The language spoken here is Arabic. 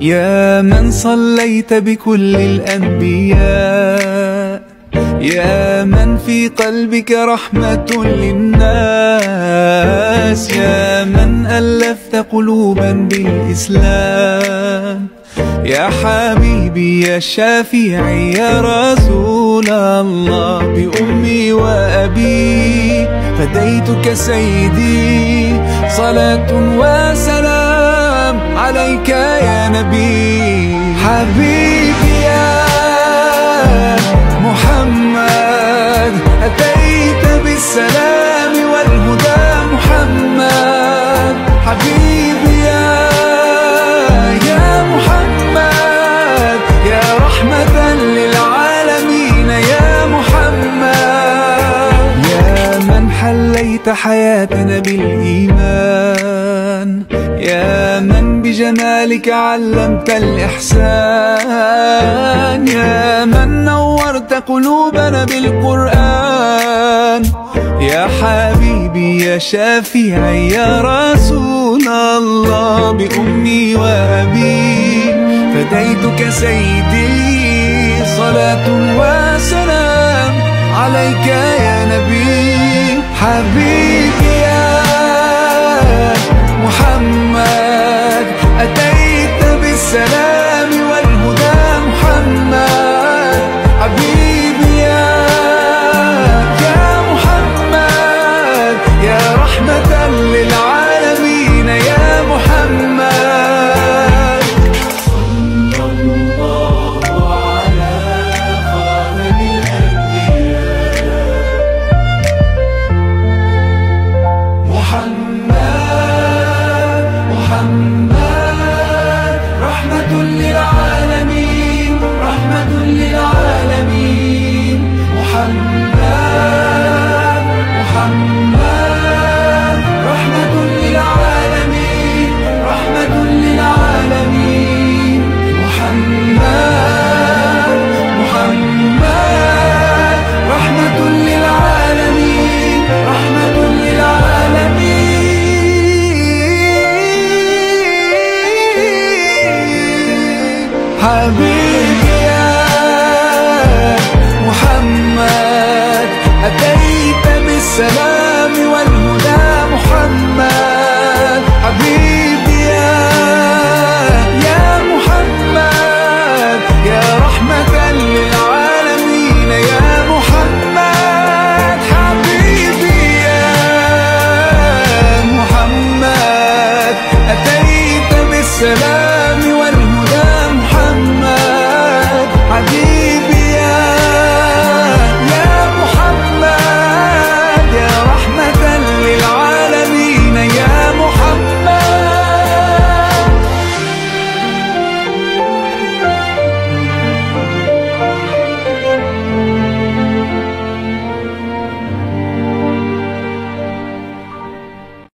يا من صليت بكل الأنبياء يا من في قلبك رحمة للناس يا من ألفت قلوبا بالإسلام. يا حبيبي يا شافعي يا رسول الله بأمي وأبي فديتك سيدي صلاة وسلام. عليك يا نبي. حبيبي يا محمد أتيت بالسلام والهدى محمد. حبيبي يا يا محمد يا رحمة للعالمين يا محمد. يا من حليت حياتنا بالإيمان. بجمالك علمت الإحسان. يا من نورت قلوبنا بالقرآن. يا حبيبي يا شافعي يا رسول الله. بأمي وأبي فديتك سيدي. صلاة وسلام عليك يا نبي. للعالمين حبيبي